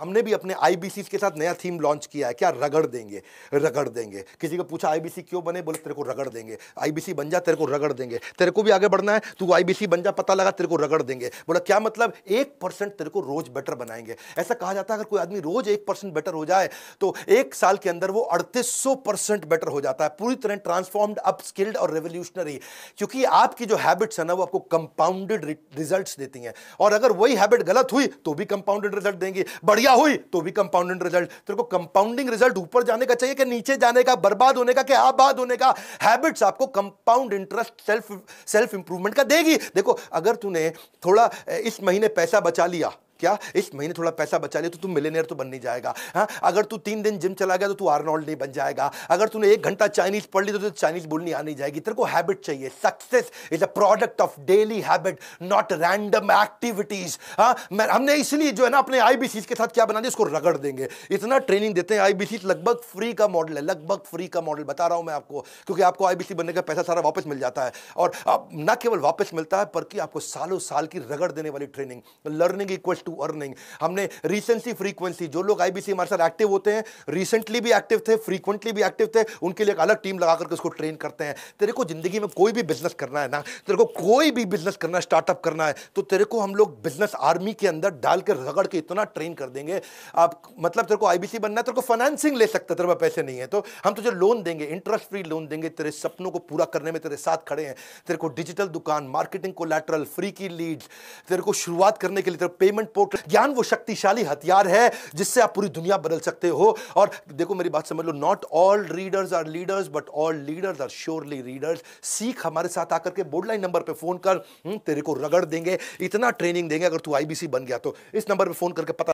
हमने भी अपने आईबीसी के साथ नया थीम लॉन्च किया है। क्या रगड़ देंगे? रगड़ देंगे। किसी को पूछा आईबीसी क्यों बने? बोले, तेरे को रगड़ देंगे। आईबीसी बन जा, तेरे को रगड़ देंगे। तेरे को भी आगे बढ़ना है, तू आईबीसी बन जा, पता लगा तेरे को रगड़ देंगे। बोला, क्या मतलब? एक परसेंट तेरे को रोज बेटर बनाएँगे। ऐसा कहा जाता है, अगर कोई आदमी रोज एक परसेंट बेटर हो जाए तो एक साल के अंदर वो अड़तीस परसेंट बेटर हो जाता है। पूरी तरह ट्रांसफॉर्म्ड अप स्किल्ड और रेवोल्यूशनरी क्योंकि आपकी जो हैबिट्स है ना, वो आपको कंपाउंडेड रिज़ल्ट देती हैं। और अगर वही हैबिट गलत हुई तो भी कंपाउंडेड रिज़ल्ट देंगे। बढ़िया बढ़िया हुई तो भी कंपाउंडिंग रिज़ल्ट तेरे को कंपाउंडिंग रिज़ल्ट ऊपर जाने का चाहिए कि नीचे जाने का, बर्बाद होने का कि आबाद होने का? हैबिट्स आपको compound interest self self improvement का देगी। देखो, अगर तूने थोड़ा इस महीने पैसा बचा लिया क्या? इस महीने थोड़ा पैसा बचा लिया तो तू मिलेनियर तो बन नहीं जाएगा हाँ? अगर तू तीन दिन जिम चला गया तो तू आर्नोल्ड नहीं बन जाएगा। अगर तूने एक घंटा चाइनीज़ पढ़ ली तो चाइनीज़ बोलनी आनी जाएगी। तेरे को हैबिट चाहिए। Success is a product of daily habit not random activities हाँ? हमने इसलिए जो है ना अपने आईबीसी के साथ क्या बना दिया? उसको रगड़ देंगे। इतना ट्रेनिंग देते हैं आईबीसी लगभग फ्री का मॉडल है, लगभग फ्री का मॉडल बता रहा हूँ मैं आपको, क्योंकि आपको आईबीसी बनने का पैसा सारा वापस मिल जाता है। और न केवल वापस मिलता है बल्कि आपको सालों साल की रगड़ देने वाली training learning equal to earning हमने रिसेंसी फ्रीक्वेंसी जो लोग आईबीसी हमारे साथ एक्टिव होते हैं रिसेंटली भी एक्टिव थे फ्रीक्वेंटली भी एक्टिव थे, उनके लिए एक अलग टीम लगा करके उसको ट्रेन करते हैं। तेरे को ज़िंदगी में कोई भी बिज़नेस करना है ना, तेरे को कोई भी बिज़नेस करना है स्टार्टअप करना है तो तेरे को हम लोग बिज़नेस आर्मी के अंदर डाल के रगड़ के इतना ट्रेन कर देंगे। आप मतलब तेरे को आईबीसी बनना है, तेरे को फाइनेंसिंग ले सकते तेरे पास पैसे नहीं है। तो हम तुझे लोन देंगे इंटरेस्ट फ्री लोन देंगे, तेरे सपनों को पूरा करने में तेरे साथ खड़े हैं। तेरे को डिजिटल दुकान मार्केटिंग को लैटरल फ्री की लीड्स तेरे को शुरुआत करने के लिए तेरे पेमेंट पोर्टल ज्ञान वो शक्तिशाली हथियार है जिससे आप पूरी दुनिया बदल सकते हो। और देखो मेरी बात समझ लो not all readers are leaders but all leaders are surely readers सीख हमारे साथ आकर के बोर्ड लाइन नंबर पर फ़ोन कर। हम्म, तेरे को रगड़ देंगे इतना ट्रेनिंग देंगे अगर तू आईबीसी बन गया तो। इस नंबर पर फ़ोन करके पता